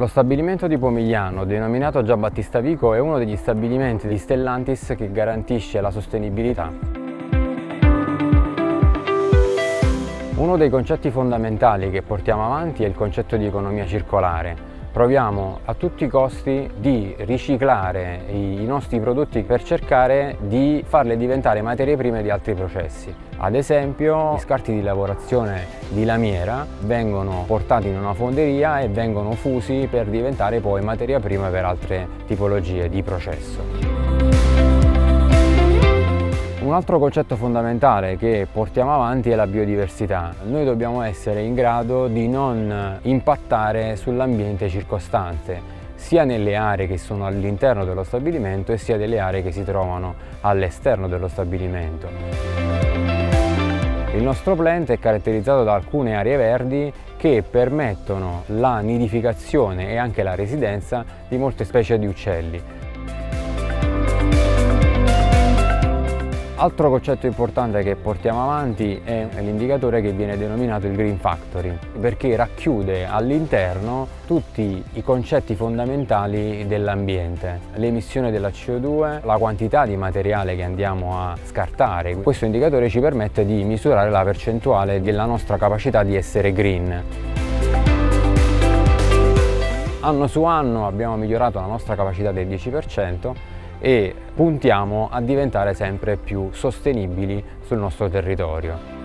Lo stabilimento di Pomigliano, denominato già Battista Vico, è uno degli stabilimenti di Stellantis che garantisce la sostenibilità. Uno dei concetti fondamentali che portiamo avanti è il concetto di economia circolare, proviamo a tutti i costi di riciclare i nostri prodotti per cercare di farle diventare materie prime di altri processi. Ad esempio, gli scarti di lavorazione di lamiera vengono portati in una fonderia e vengono fusi per diventare poi materia prima per altre tipologie di processo. Un altro concetto fondamentale che portiamo avanti è la biodiversità. Noi dobbiamo essere in grado di non impattare sull'ambiente circostante, sia nelle aree che sono all'interno dello stabilimento e sia delle aree che si trovano all'esterno dello stabilimento. Il nostro plant è caratterizzato da alcune aree verdi che permettono la nidificazione e anche la residenza di molte specie di uccelli. Altro concetto importante che portiamo avanti è l'indicatore che viene denominato il Green Factory, perché racchiude all'interno tutti i concetti fondamentali dell'ambiente, l'emissione della CO2, la quantità di materiale che andiamo a scartare. Questo indicatore ci permette di misurare la percentuale della nostra capacità di essere green. Anno su anno abbiamo migliorato la nostra capacità del 10%, e puntiamo a diventare sempre più sostenibili sul nostro territorio.